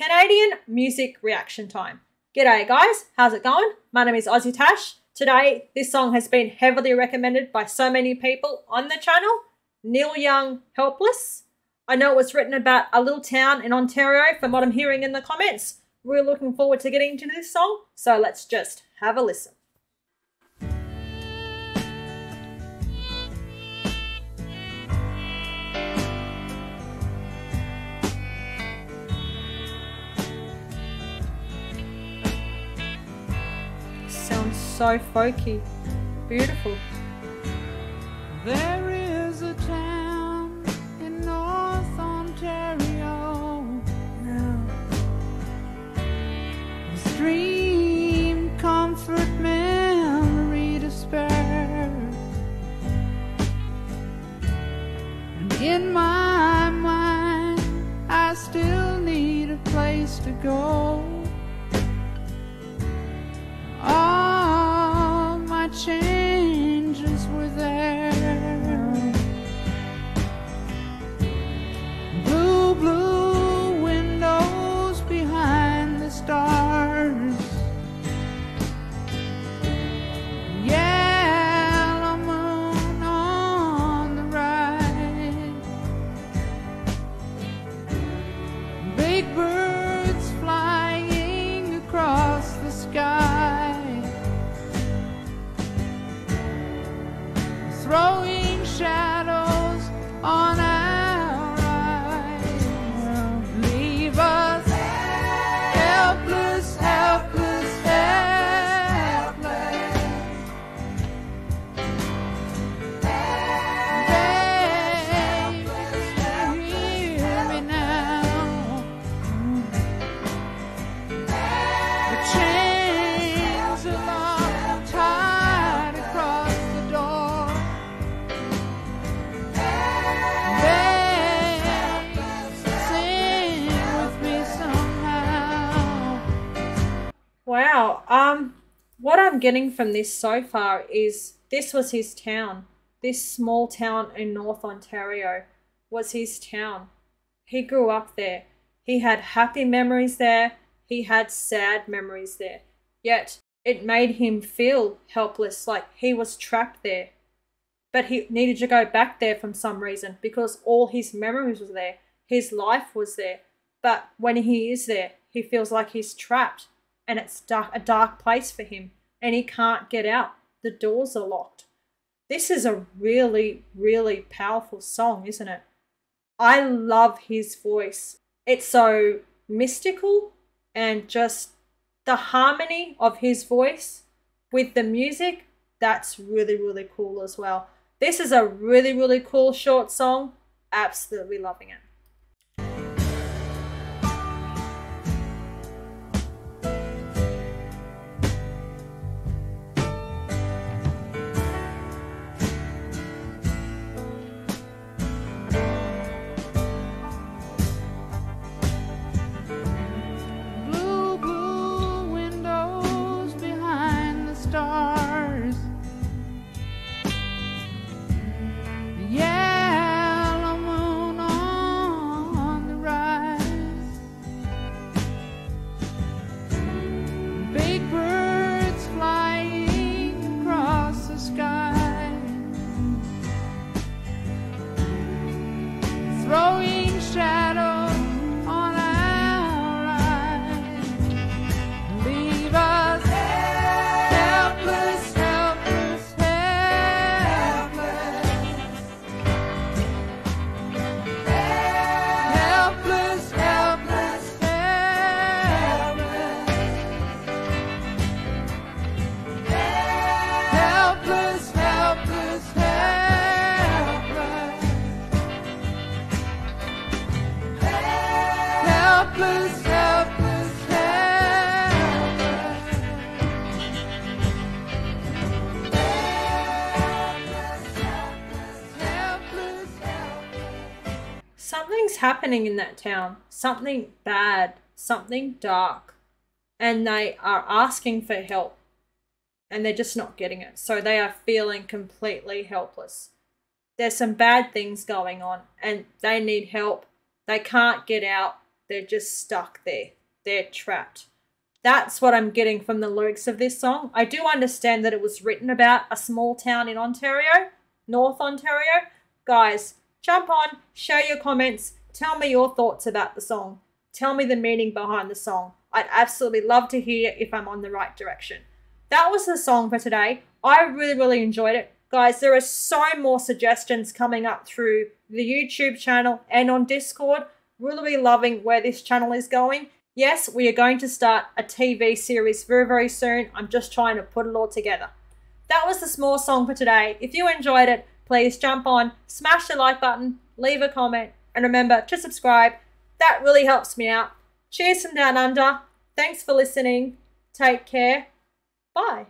Canadian music reaction time. G'day guys, how's it going? My name is Aussie Tash. Today, this song has been heavily recommended by so many people on the channel. Neil Young, Helpless. I know it was written about a little town in Ontario from what I'm hearing in the comments. We're looking forward to getting into this song, so let's just have a listen. So folky. Beautiful. There is a town in North Ontario. Whose dream, comfort, memory. And in my mind, I still need a place to go. Wow. Um, what I'm getting from this so far is this was his town. This small town in North Ontario was his town. He grew up there. He had happy memories there. He had sad memories there. Yet it made him feel helpless, like he was trapped there. But he needed to go back there from some reason because all his memories were there. His life was there. But when he is there, he feels like he's trapped and it's dark, a dark place for him and he can't get out. The doors are locked. This is a really, really powerful song, isn't it? I love his voice. It's so mystical and just the harmony of his voice with the music, that's really, really cool as well. This is a really, really cool short song. Absolutely loving it. Throwing shadows Something's happening in that town. Something bad. Something dark. And they are asking for help. And they're just not getting it. So they are feeling completely helpless. There's some bad things going on. And they need help. They can't get out. They're just stuck there. They're trapped. That's what I'm getting from the lyrics of this song. I do understand that it was written about a small town in Ontario, North Ontario. Guys, jump on, share your comments, tell me your thoughts about the song. Tell me the meaning behind the song. I'd absolutely love to hear if I'm on the right direction. That was the song for today. I really, really enjoyed it. Guys, there are so more suggestions coming up through the YouTube channel and on Discord. Really loving where this channel is going. Yes, we are going to start a TV series very, very soon. I'm just trying to put it all together. That was the small song for today. If you enjoyed it, please jump on, smash the like button, leave a comment, and remember to subscribe. That really helps me out. Cheers from down under. Thanks for listening. Take care. Bye.